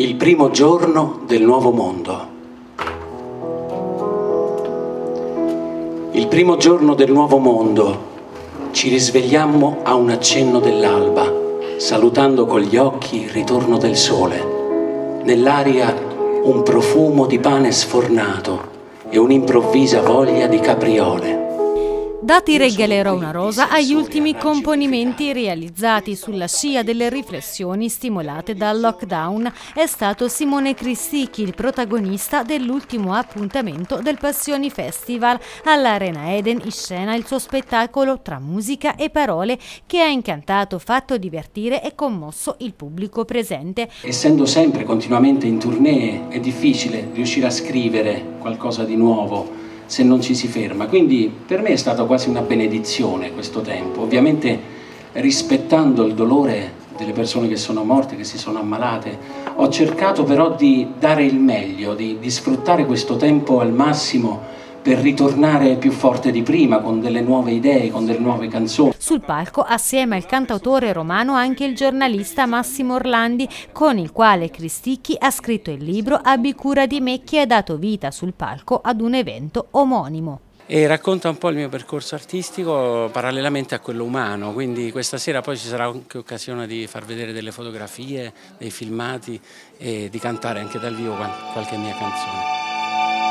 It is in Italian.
Il primo giorno del nuovo mondo. Il primo giorno del nuovo mondo ci risvegliammo a un accenno dell'alba, salutando con gli occhi il ritorno del sole. Nell'aria un profumo di pane sfornato e un'improvvisa voglia di capriole. Da Ti regalerò una rosa agli ultimi componimenti realizzati sulla scia delle riflessioni stimolate dal lockdown. È stato Simone Cristicchi il protagonista dell'ultimo appuntamento del Passioni Festival. all'Arena Eden in scena il suo spettacolo tra musica e parole che ha incantato, fatto divertire e commosso il pubblico presente. Essendo sempre continuamente in tournée è difficile riuscire a scrivere qualcosa di nuovo se non ci si ferma. Quindi per me è stata quasi una benedizione questo tempo, ovviamente rispettando il dolore delle persone che sono morte, che si sono ammalate. Ho cercato però di dare il meglio, di, di sfruttare questo tempo al massimo per ritornare più forte di prima, con delle nuove idee, con delle nuove canzoni. Sul palco, assieme al cantautore romano, anche il giornalista Massimo Orlandi, con il quale Cristicchi ha scritto il libro Abbi cura di me che ha dato vita sul palco ad un evento omonimo e racconta un po' il mio percorso artistico parallelamente a quello umano, quindi questa sera poi ci sarà anche occasione di far vedere delle fotografie, dei filmati e di cantare anche dal vivo qualche mia canzone.